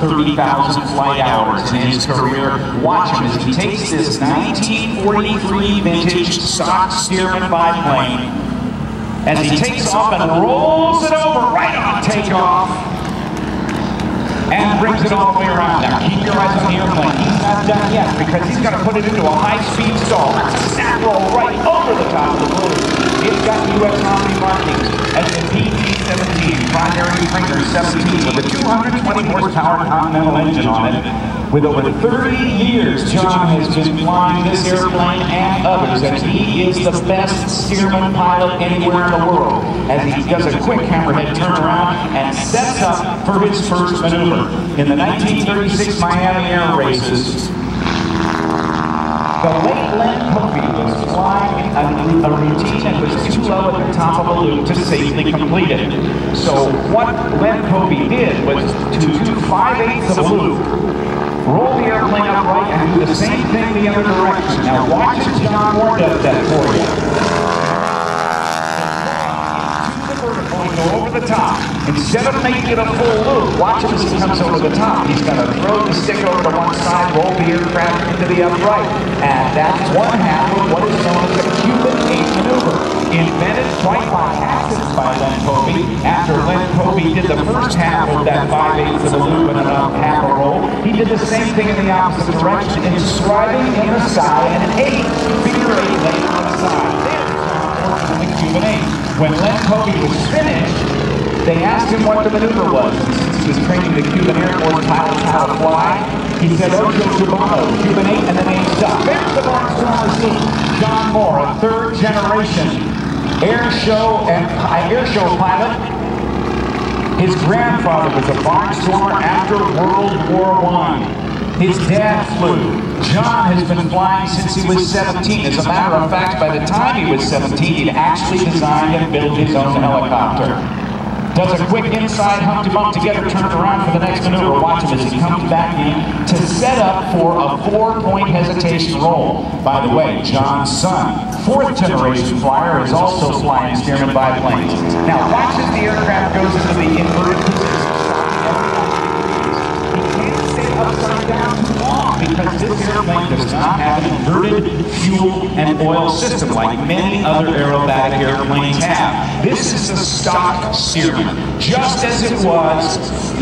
30,000 flight hours in his career. Watch him as he takes this 1943 vintage stock Stearman biplane as he takes off and rolls it over right on takeoff and brings it all the way around. Now keep your eyes on the airplane. He's not done yet because he's going to put it into a high-speed stall. Snap roll right over the top of the balloon. It's got U.S. Army markings as the PT-17 primary Springer 17 with a 220 horsepower Continental engine on it. With over 30 years, John has been flying this airplane and others, and he is the best Stearman pilot anywhere in the world. As he does a quick hammerhead turnaround and sets up for his first maneuver. In the 1936 Miami Air Races, the late Len Povey was flying a, a, routine that was too low at the top of the loop to safely complete it. So what Len Povey did was to do five-eighths of a loop, roll the airplane upright, and do the same thing the other direction. Now watch as John Mohr does that for you. Go over the top. Instead of making it a full loop, watch him as he comes over the top. He's going to throw the stick over to one side, roll the aircraft into the upright. And that's one half of what is known as the Cuban 8 maneuver. Invented quite by accident by Len Povey. After Len Povey did the first half of that 5 8 of the loop and a half a roll, he did the same thing in the opposite direction, inscribing in the side an 8, figure 8 later on the side. There's the Cuban 8. When Len Povey was finished, they asked him what the maneuver was. Since he was training the Cuban Air Force pilots how to fly, he said Ocho Cubano, Cuban 8, and the name stuck. There's the Barnstormer scene. John Mohr, a third generation air show and uh, air show pilot. His grandfather was a barnstormer after World War I. His dad flew. John has been flying since he was 17. As a matter of fact, by the time he was 17, he'd actually designed and built his own helicopter. Does a quick inside Bump to get her turned around for the next maneuver. Watch him as he comes back in to set up for a four-point hesitation roll. By the way, John's son, fourth generation flyer, is also flying Stearman biplanes. Now watch as the aircraft goes into the inverted position. because does not have an inverted fuel and oil system like many other aerobatic airplanes have. This is a stock Stearman, just as it was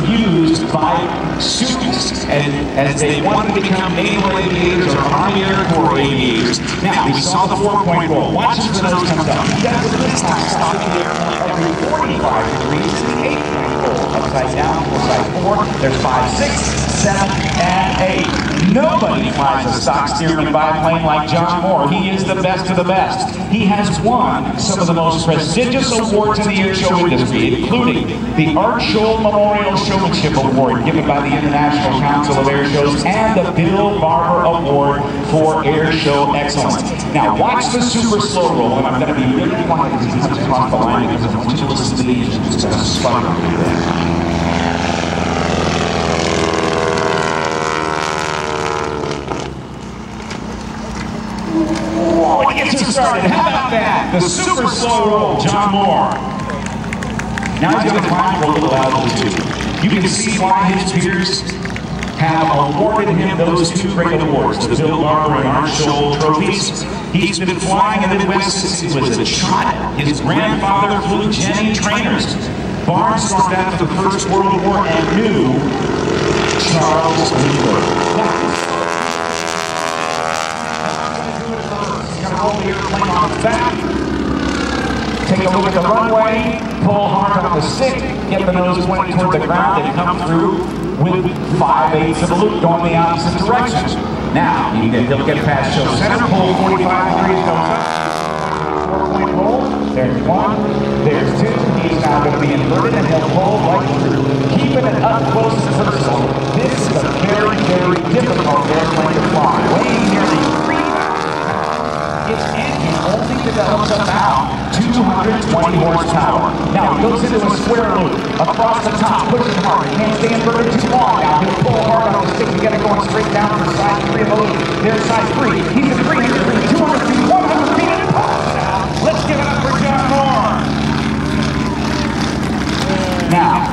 used by students and, as they wanted to become naval aviators or Army Air Corps aviators. Now, we saw the four-point roll. Oh. Watch as the nose comes up. Does it this time, stopping the airplane every 45 degrees in the eight-point roll. Oh upside down, side four. There's five, six, seven, and eight. Nobody flies a stock Stearman biplane like John Mohr. He is the best of the best. He has won some of the most prestigious awards in the airshow industry, including the Art Scholl Memorial Showmanship Award given by the International Council of Air Shows and the Bill Barber Award for Air Show Excellence. Now watch the super slow roll, and I'm going to be really quiet as he comes across the line because I want you to listen to the engines. It's going to sputter a little bit. Started. How about that? The super slow roll, John Mohr. Now he's going to climb for a little altitude. You can see why his peers have awarded him those two great awards, the Bill Barber and Art Scholl trophies. He's been flying in the Midwest since he was a child. His grandfather flew Jenny trainers. Barnes Barnstormed after the First World War and knew Charles Lindbergh. roll the airplane on its back. Take a look at the runway, pull hard on the stick, get the nose pointed toward the ground, and come through with 5 eighths of a loop going the opposite direction. Now, you get, he'll get past show center, pull 45 degrees, goes up. Four-point. There's one, there's two. He's now going to be inverted, and he'll pull right through. Keeping it up close and personal. This is a very, very difficult airplane to fly. Weighing nearly its engine only develops about 220 horsepower. Now, it goes into a square loop, across the top, pushing hard. Can't stay inverted too long now. He'll pull hard on the stick to get it going straight down for side three of the loop. There's side three. He's at 300 feet, 200 feet, 100 feet, and now. Let's give it up for John Mohr. Now,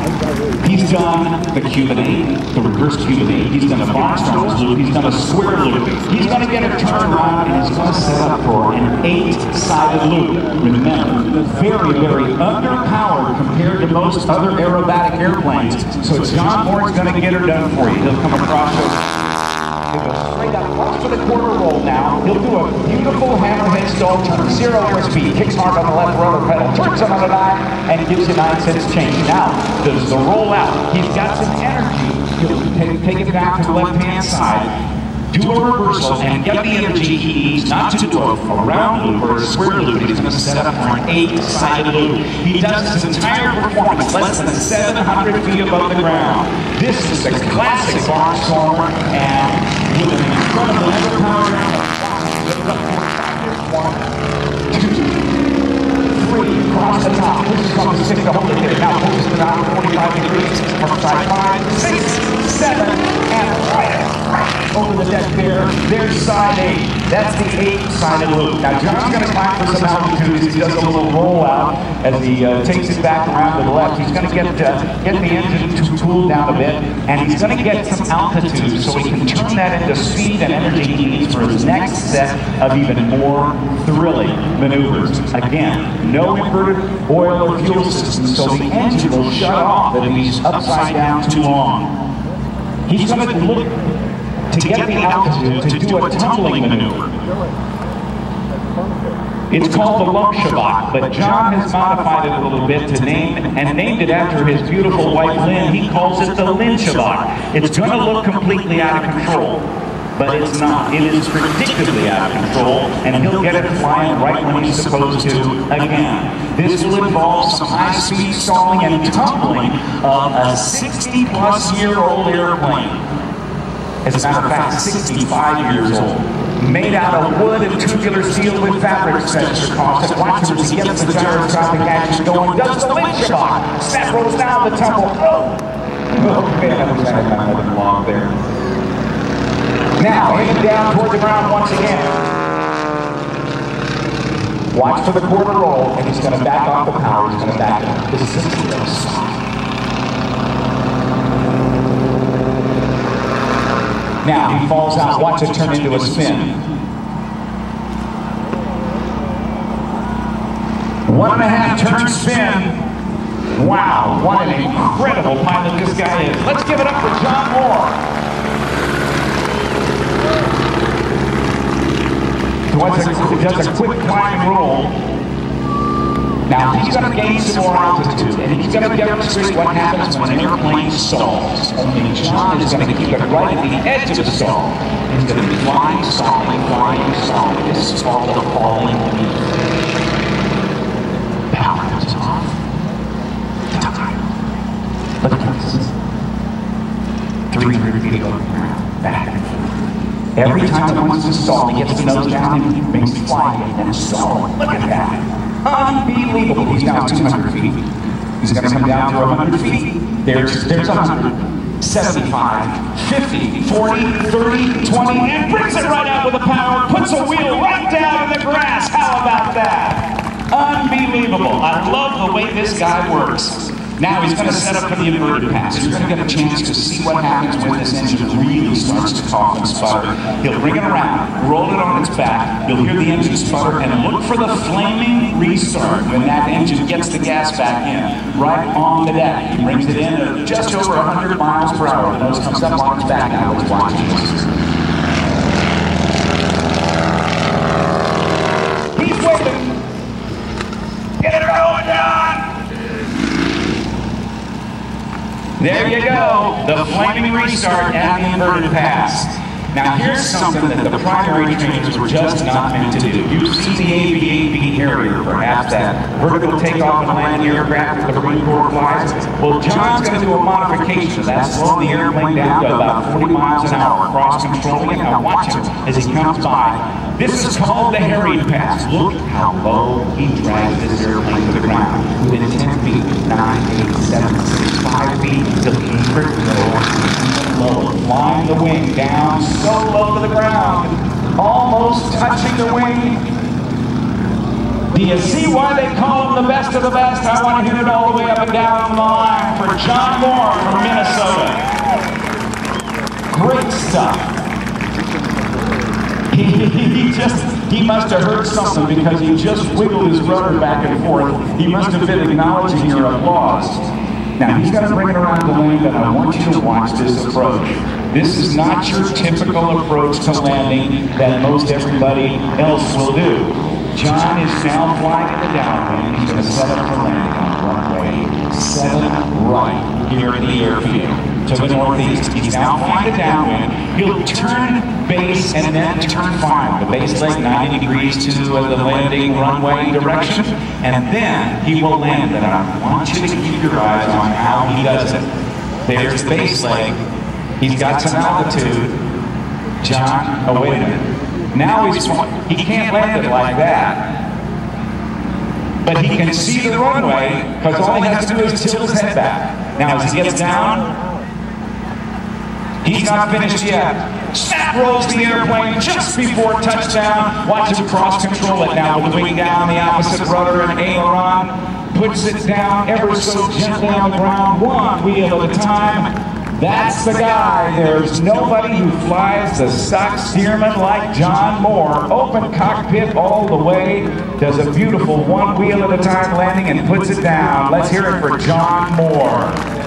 he's done the Cuban 8. the reverse Cuban eight. He's done a Barnstorms loop. He's done a square loop. He's going to get her turned around and he's going to set up for an eight-sided loop. Remember, very, very underpowered compared to most other aerobatic airplanes. So it's John Mohr's going to get her done for you. He'll come across He'll go straight up, watch for the quarter roll now. He'll do a beautiful hammerhead stall turn, zero airspeed, kicks hard on the left rudder pedal, turns on the nine, and gives you nine cents change. Now, does the roll out. He's got some energy. He'll take, it back to the left-hand side, do a reversal and get the energy he needs, not to do a, round loop or a square loop, he's going to set up for an eight-sided loop. He does his entire performance less than 700 feet above the ground. This is the classic box Barnstormer, and one, two, three, the top, the stick to. Now pushes it out 45 degrees, from side five, six, seven, and right over the deck there. There's side eight. That's the eight-sided loop. Now John's going to climb for some altitude he does a little rollout as he uh, takes it back around to the left. He's going to get uh, get the engine to cool down a bit, and he's going to get some altitude so he can turn that into speed and energy he needs for his next set of even more thrilling maneuvers. Again, no inverted oil or fuel system, so the engine will shut off if he's upside down too long. He's going to look to get the altitude to do a tumbling maneuver. It's called the lump but John has modified it a little bit to name and named it after his beautiful wife Lynn. He calls it the Lynn. It's going to look completely out of control but it's not. It is predictably out of control, and he'll get it flying right when he's supposed to again. This will involve some high-speed stalling and tumbling of a 60-plus year old airplane. As a matter of fact, 65 years old. Made out of wood and tubular steel with fabric sensor across it. Watch him as he gets the gyroscopic action going. Does the wind shot. Snap rolls down the tumble. Oh! Oh man, I wish I had my mother there. Now, aiming down toward the ground once again. Watch for the quarter roll, and he's going to back off the power. He's going to back it up. This is going to stop. Now, he falls out. Watch it turn into a spin. One and a half turn spin. Wow, what an incredible pilot this guy is. Let's give it up for John Mohr. does a, does a quick climb roll. Now he's going to gain some more altitude, and he's going to demonstrate what happens when an airplane stalls. Only John is going to keep it right at the edge of the stall. He's going to be flying, stalling, flying, stalling. This is called the falling leap. Power comes off. Time. Look at this. 300 feet over the ground. Back and forth. Every time it wants to stall, he gets the nose down and he makes fly and then stall. Look at that. Unbelievable. He's now 200 feet. He's going to come down to 100 feet. There's, there's 100. 75, 50, 40, 30, 20, and brings it right out with the power, puts a wheel right down in the grass. How about that? Unbelievable. I love the way this guy works. Now he's going to set up for the inverted pass. You're going to get a chance to see what happens when this engine really starts to cough and sputter. He'll bring it around, roll it on its back. You'll hear the engine sputter and look for the flaming restart when that engine gets the gas back in, right on the deck. He brings it in at just over 100 miles per hour. The nose comes up its back now. Let's watch this. He's waiting. Get it going, John! There you go, the flaming restart at the inverted pass. Now here's something that the primary trainers were just not meant to do. You've seen the AV-8B Harrier, perhaps that vertical takeoff and landing aircraft that the Marine Corps flies. Well, John's going to do a modification of that, slowing the airplane down to about 40 miles an hour, cross-controlling it. Now watch him as he comes by. This is called the Harrier Pass. Look how low he drags this airplane to the ground. Within 10 feet, 9, 8, 7, 6, 5 feet, until he low, lower, flying the wing down so low to the ground, almost touching the wing. Do you see why they call him the best of the best? I want to hear it all the way up and down the line for John Mohr from Minnesota. great stuff. He, just, he must have heard something because he just wiggled his rudder back and forth. He must have been acknowledging your applause. Now he's going to bring it around the lane, but I want you to watch this approach. This is not your typical approach to landing that most everybody else will do. John is now flying at the downwind. He's going to set up for landing on runway 7 right here in the airfield to the northeast. He's now flying downwind. He'll turn base and then turn final. The base leg 90 degrees to the landing runway direction, and then he will land. And I want you to keep your eyes on how he does it. There's the base leg. He's got some altitude. John, oh wait a minute. Now he's he can't land it like that but he can see the runway because all he has to do is tilt his head back. Now, as he gets down, he's not finished yet. Snap rolls the airplane just before touchdown. Watch him cross control it now with wing down the opposite rudder and aileron. Puts it down ever so gently on the ground, one wheel at a time. That's the guy. There's nobody who flies the stock Stearman like John Mohr. Open cockpit all the way. Does a beautiful one wheel at a time landing and puts it down. Let's hear it for John Mohr.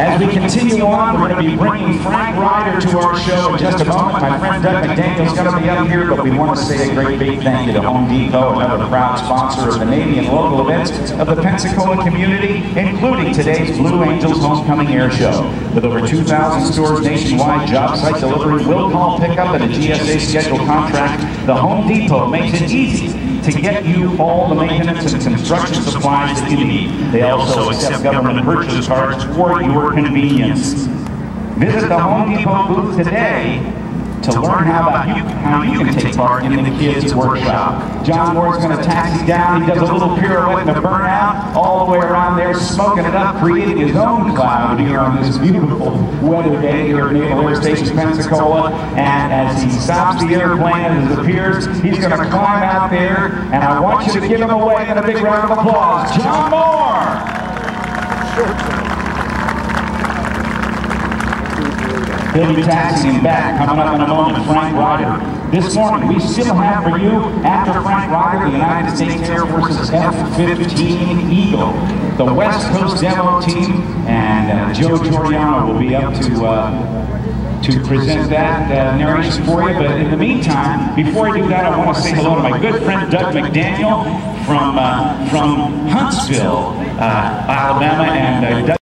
As we continue on, we're going to be bringing Frank Ryder to our show in just a moment. My friend Doug McDaniel's going to be up here, but we want to say a great big thank you to Home Depot, another proud sponsor of the Navy and local events of the Pensacola community, including today's Blue Angels Homecoming Air Show. With over 2,000 stores nationwide, job site delivery, will call pickup, and a GSA scheduled contract, the Home Depot makes it easy to get you all the maintenance and construction supplies that you need. They also accept government purchase cards for your convenience. Visit the Home Depot booth today to learn how about you how you can take part in the kids' workshop. John Mohr's going to taxi down. He does a little pirouette and a burnout all the way around there, smoking it up, creating his own cloud here on this beautiful weather day here at Naval Air Station Pensacola. And as he stops the airplane and appears, he's going to climb out there. And I want you to give him a wave and a big round of applause. John Mohr! He'll be taxiing back coming up in a moment, Frank Ryder. This morning, we still have for you, after Frank Ryder, the United States Air Force's F-15 Eagle. The West Coast demo team and uh, Joe Giordano will be up to uh, to present that uh, narration for you. But in the meantime, before I do that, I want to say hello to my good friend Doug McDaniel from uh, from Huntsville, uh, Alabama, and uh,